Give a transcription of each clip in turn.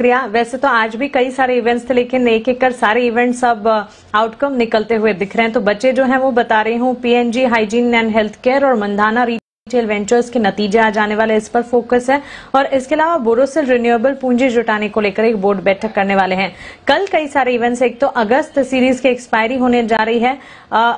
शुक्रिया वैसे तो आज भी कई सारे इवेंट्स थे, लेकिन एक एक कर सारे इवेंट्स अब आउटकम निकलते हुए दिख रहे हैं। तो बच्चे जो हैं, वो बता रहे हूँ PNG hygiene and health care और मंदाना रिटेल वेंचर्स के नतीजे आ जाने वाले इस पर फोकस है। और इसके अलावा बोरोसिल रिन्यूएबल पूंजी जुटाने को लेकर एक बोर्ड बैठक करने वाले हैं। कल कई सारे इवेंट्स एक तो अगस्त सीरीज़ की एक्सपायरी होने जा रही है।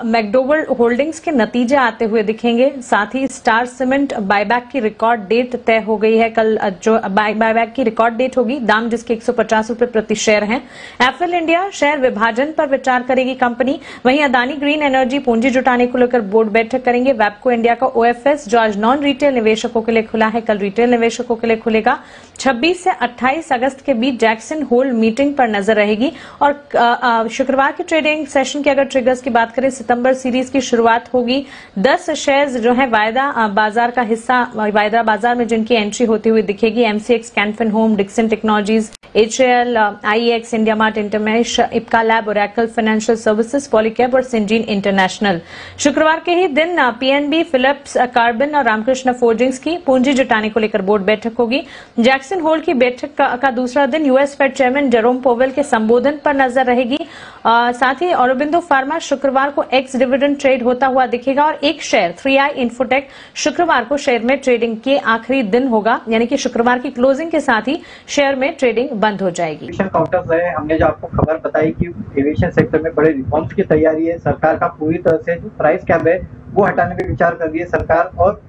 मैकडोवल होल्डिंग्स के नतीजे आते हुए दिखेंगे। साथ ही स्टार सीमेंट बायबैक की रिकॉर्ड डेट तय हो गई है। कल जो बायबैक की रिकॉर्ड डेट होगी। दाम जिसके एक रुपए प्रति शेयर है। एफएल इंडिया शेयर विभाजन पर विचार करेगी कंपनी वहीं अदानी ग्रीन एनर्जी पूंजी जुटाने को लेकर बोर्ड बैठक करेंगे। वैपको इंडिया का ओएफएस जो आज नॉन रिटेल निवेशकों के लिए खुला है। कल रिटेल निवेशकों के लिए खुलेगा। 26 से 28 अगस्त के बीच जैक्सन होल मीटिंग पर नज़र रहेगी। और शुक्रवार के ट्रेडिंग सेशन की अगर ट्रिगर्स की बात करें, सितंबर सीरीज़ की शुरुआत होगी। 10 शेयर्स जो है वायदा बाज़ार का हिस्सा वायदा बाज़ार में जिनकी एंट्री होती हुई दिखेगी MCX Can Fin Home Dixon Technologies HAL IEX India Mart Intermesh Ipca Lab और एक्ल फाइनेंशियल सर्विसेज़ पॉलीकैब और सिंजीन इंटरनेशनल शुक्रवार के ही दिन पीएनबी फिलिप्स कार्बन और रामकृष्ण फोर्जिंग्स की पूंजी जुटाने को लेकर बोर्ड बैठक होगी। जैक्सन होल की बैठक का, का दूसरा दिन US Fed chairman Jerome Powell के संबोधन पर नज़र रहेगी। साथ ही औरबिंदो फार्मा शुक्रवार को एक्स डिविडेंड ट्रेड होता हुआ दिखेगा और एक शेयर थ्री आई इन्फोटेक शुक्रवार को शेयर में ट्रेडिंग के आखिरी दिन होगा। यानी कि शुक्रवार की क्लोजिंग के साथ ही शेयर में ट्रेडिंग बंद हो जाएगी। काउंटर्स है। हमने जो आपको खबर बताई कि एविएशन सेक्टर में बड़े रिफॉर्म्स की तैयारी है। सरकार का पूरी तरह से जो प्राइस कैप है वो हटाने पर विचार कर रही है सरकार और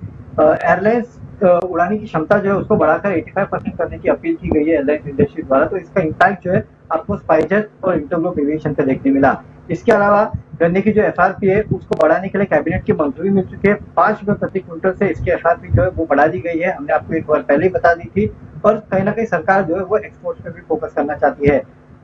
एयरलाइंस उड़ाने की क्षमता जो है उसको बढ़ाकर 85 परसेंट करने की अपील की गई है एयरलाइन इंडस्ट्री द्वारा। तो इसका इम्पैक्ट जो है आपको स्पाइजेस और इंटरग्लोब एविएशन पे देखने मिला। इसके अलावा गन्ने की जो एफआरपी है, उसको बढ़ाने के लिए कैबिनेट की मंजूरी मिल चुकी है। पाँच रुपए प्रति क्विंटल से इसकी एफ़ जो है वो बढ़ा दी गई है। हमने आपको एक बार पहले ही बता दी थी। और कहीं ना कहीं सरकार जो है वो एक्सपोर्ट पे भी फोकस करना चाहती है।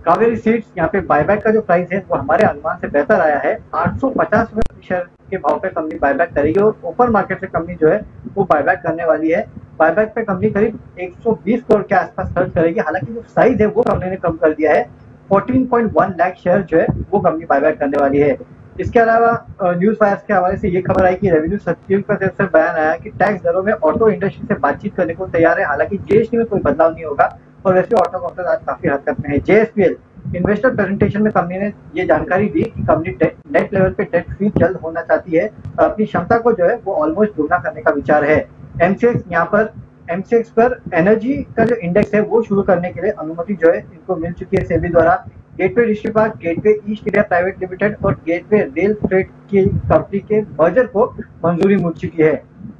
कावेरी सीड्स यहाँ पे बायबैक का जो प्राइस है, वो हमारे अनुमान से बेहतर आया है। आठ सौ पचास रुपए शेयर के भाव पे कंपनी बायबैक करेगी और ओपन मार्केट से कंपनी जो है, वो बायबैक करने वाली है। बायबैक पे कंपनी करीब 120 करोड़ के आसपास खर्च करेगी। हालाँकि जो साइज़ है, वो कंपनी ने कम कर दिया है। 14.1 लाख शेयर जो है, वो कंपनी बायबैक करने वाली है। इसके अलावा न्यूज़ फायर्स के हवाले से ये खबर आई कि रेवेन्यू सचिव का तरफ़ से बयान आया कि टैक्स दरों में ऑटो इंडस्ट्री से बातचीत करने को तैयार है। हालाँकि जीएसटी में कोई बदलाव नहीं होगा। और वैसे ऑटो कंपनी आज काफ़ी हरकत में है। जेएसपीएल इन्वेस्टर प्रेजेंटेशन में कंपनी ने ये जानकारी दी कि कंपनी नेट लेवल पे डेट फ्री जल्द होना चाहती है। अपनी क्षमता को जो है वो ऑलमोस्ट दोगुना करने का विचार है। एमसीएक्स यहाँ पर एमसीएक्स पर एनर्जी का जो इंडेक्स है वो शुरू करने के लिए अनुमति जो है इनको मिल चुकी है सेबी द्वारा। Gateway distripark gateway east India private limited और गेटवे रेल फ्रेट की कंपनी के मर्जर को मंजूरी मिल चुकी है।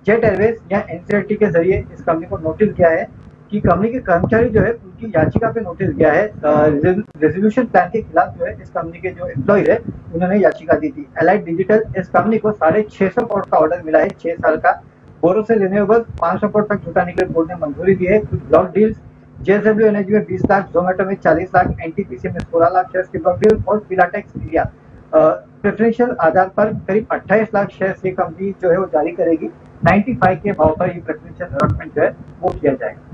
जेट एयरवेज या एनसीआरटी के ज़रिए इस कंपनी को नोटिस किया है। कि कंपनी के कर्मचारी जो है, उनकी याचिका पे नोटिस गया है। रेजोल्यूशन प्लान के खिलाफ जो है, इस कंपनी के जो एम्प्लॉय है, उन्होंने याचिका दी थी। एलाइट डिजिटल इस कंपनी को साढ़े छह सौ करोड़ का ऑर्डर मिला है, छह साल का। बोरो से रिन्यूएबल पाँच सौ करोड़ तक जुटाने के लिए बोर्ड ने मंजूरी दी है। कुछ ब्लॉक डील्स जेएसडब्ल्यू एनर्जी में बीस लाख जोमेटो में चालीस लाख एनटीपीसी में सोलह लाख शेयर की ब्लॉक डील और फिलाटेक्स इंडिया प्रेफरेंशियल आधार पर करीब अट्ठाईस लाख शेयर की कंपनी जो है, वो जारी करेगी। 95 के भाव पर ये प्रेफरेंशियल अलॉटमेंट जो है, वो किया जाएगा।